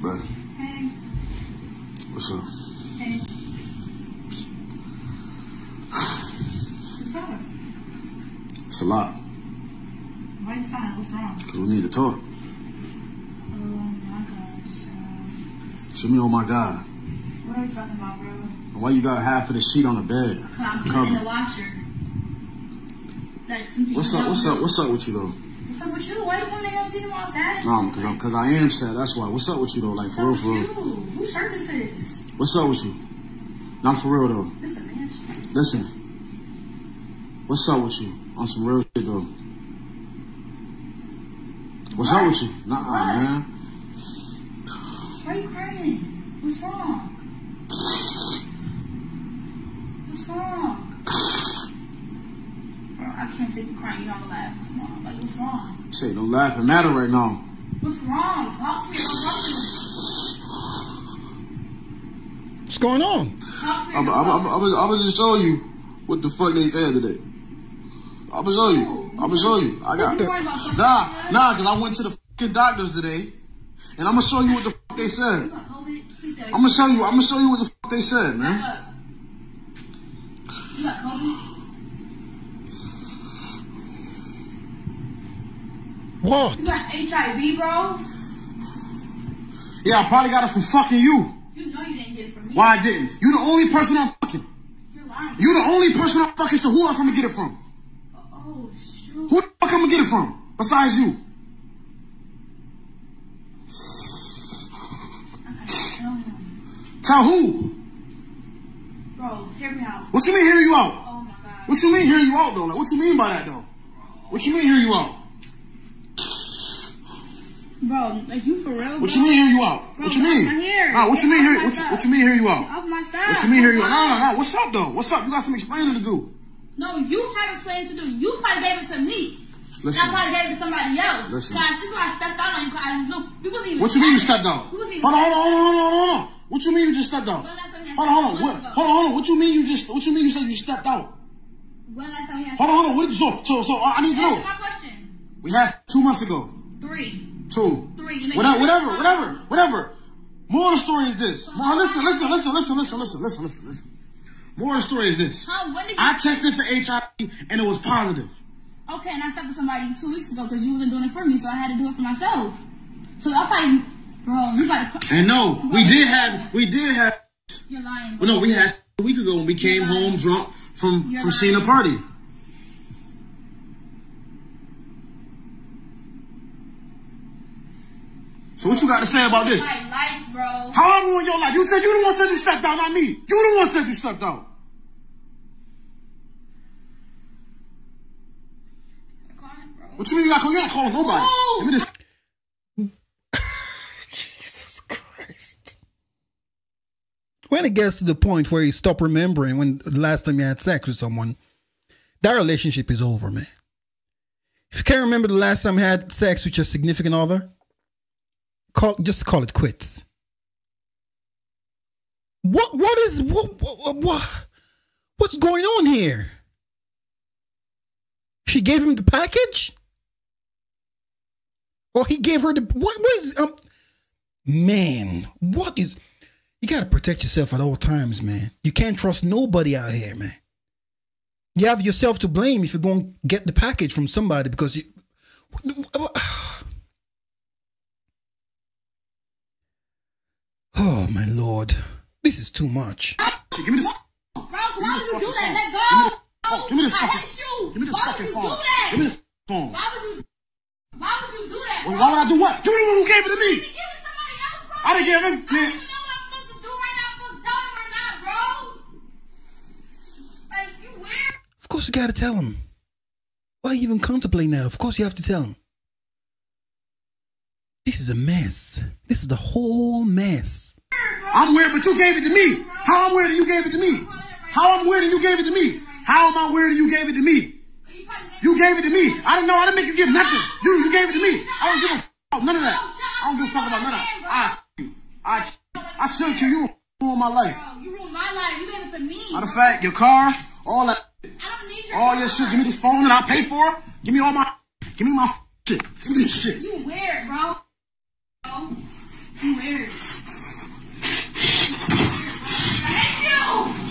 Bro, Hey, what's up? hey. What's up? It's a lot. Why you silent? What's wrong? Because we need to talk. Oh my gosh. Uh, Show me, oh my God. what are we talking about, bro? And Why you got half of the sheet on the bed? I'm putting Cover. in the washer. Like, What's up? What's up? What's up with you though? What's up with you? Why you coming in here sitting all sad? Um, cause I'm, cause I am sad. That's why. What's up with you though? Like What's for real, up for with real. you? Whose shirt this is? What's up with you? Not for real though. This a man shirt. Listen. What's up with you? On some real shit though. What's up with you? Nah, What? man. Why are you crying? What's wrong? What's wrong? Bro, I can't take you crying. You know I'm gonna laugh. Come on. Like, what's wrong? Say, don't laugh. It matter right now. What's wrong? Talk to me. Talk to me. What's going on? Talk to. I'm, I'm, I'm, I'm, I'm gonna just show you what the fuck they said today. I'm gonna show you. I'm gonna show you. I got You worried about something? nah, nah, cause I went to the fucking doctors today, and I'm gonna show you what the fuck they said. You got COVID? Please tell I'm gonna show you. I'm gonna show you what the fuck they said, man. Up. You got COVID? What? You got HIV, bro? Yeah, I probably got it from fucking you. You know you didn't get it from me. Why I didn't? You the only person I'm fucking. You're lying. You the only person I'm fucking. So who else I'm gonna get it from? Oh, shoot. Who the fuck I'm gonna get it from besides you? I gotta tell him. Tell who? Bro, hear me out. What you mean hear you out? Oh my god. What you mean hear you out though? Like what you mean by that though? What you mean hear you out? Bro, like you for real? What bro? you mean hear you out? What you Bro, mean? my hair. Nah, what you mean hear? What you, what you mean hear you out? Off my side. What you mean hear you out? Nah, nah, nah. What's up though? What's up? You got some explaining to do. No, you have explained to do. You probably gave it to me. Listen. I probably gave it to somebody else. Listen. Cause this is why I stepped out on you. Cause I just knew you wasn't even. What you mean you stepped out? You wasn't even. Hold on, hold on, hold on, hold on, hold on. What you mean you just stepped out? When last time we had Hold on, hold on. What, hold on, hold on. What you mean you just? What you mean you said you stepped out? When last time we had Hold on, hold on. What, so, so, so I need to know. My question. We had two months ago. Three. Two. Three. Whatever, whatever, whatever, whatever. More story is this. More, listen, listen, listen, listen, listen, listen, listen, listen, listen. More story is this. Huh? When did you? I tested for HIV and it was positive. Okay, and I slept with somebody two weeks ago because you wasn't doing it for me, so I had to do it for myself. So I probably, bro, you got to. And no, we did have, we did have. You're lying. Well, no, we had a week ago when we came home drunk from You're from seeing a party. So what you got to say about this? My life, bro. How I ruined your life? You said you the one said you stepped out, not me. You the one said you stepped out. What you mean you got call? You ain't calling nobody. No. Give me this. Jesus Christ. When it gets to the point where you stop remembering when the last time you had sex with someone, that relationship is over, man. If you can't remember the last time you had sex with your significant other, call just call it quits. What what is what what, what what's going on here? She gave him the package? Or he gave her the what is um man, what is you gotta protect yourself at all times, man. You can't trust nobody out here, man. You have yourself to blame if you're going to get the package from somebody because you. Oh my lord, this is too much. Give me this. Bro, why would you do that? Let go. Give me this I hate you. Give me this why fucking would you phone. do that? Give me this phone. Why would you? Why would you do that? Well, why would I do what? You the one who gave it to me. You give it to somebody else, bro. I didn't give him. I Man. don't know what I'm supposed to do right now. I'm supposed to tell him or not, bro. Like you weird. Of course, you gotta tell him. Why even contemplating that? Of course, you have to tell him. This is a mess. This is the whole mess. I'm weird, but you gave it to me. How I'm weird and you gave it to me? How I'm weird and you gave it to me? How am I weird and you gave it to me? You You gave it to me. I didn't know. I didn't make you give nothing. You you gave it to me. I don't give a fuck about none of that. I don't give a fuck about none of that. I you. I I sent you. You ruined my life. You ruined my life. You gave it to me. Matter of fact, your car, all that, I don't need your all your shit. Give me this phone that I pay for. Give me all my. Give me my shit. Give me this shit. You weird, bro. Bro. Weird. I hate you!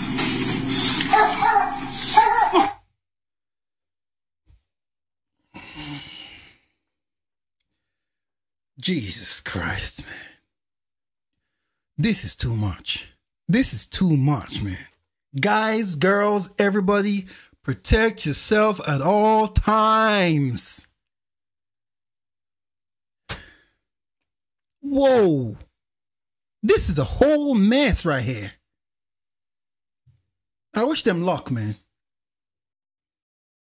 Jesus Christ, man. This is too much. This is too much, man. Guys, girls, everybody, protect yourself at all times. Whoa. This is a whole mess right here. I wish them luck, man.